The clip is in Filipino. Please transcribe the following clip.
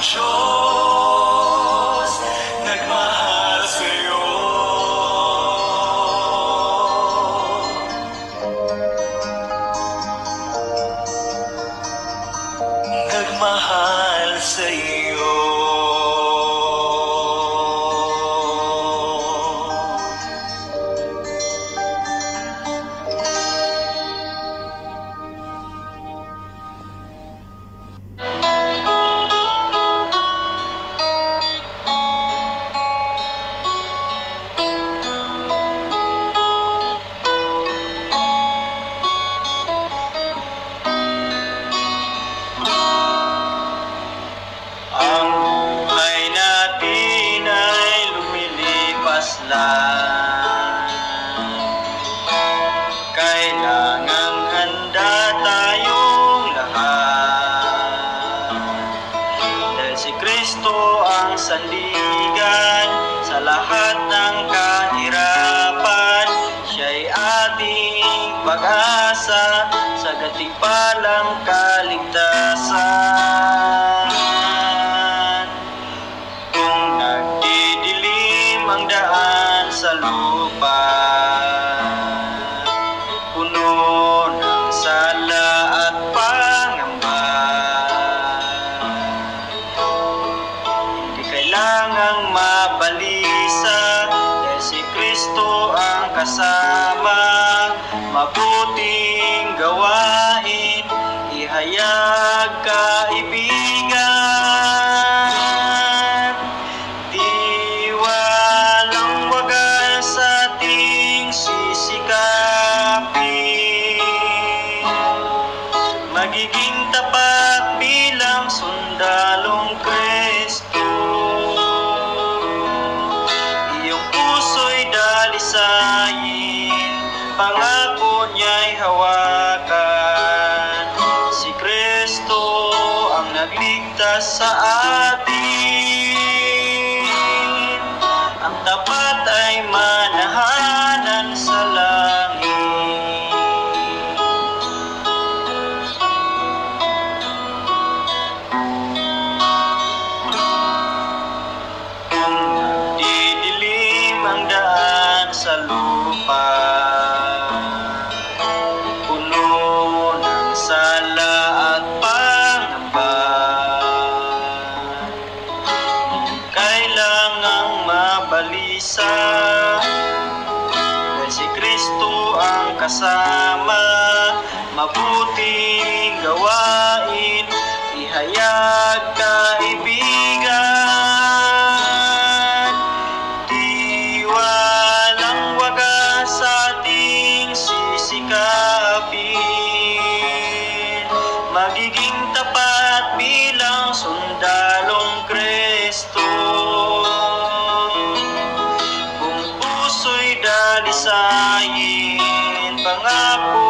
ang Ah. pangako niya'y hawakan. Si Kristo ang nagligtas sa akin ating gawain, ihayag kaibigan. Di walang wagas ating sisikapin, magiging tapat bilang sundalong Kristo. Kung puso'y dalisayin, pangako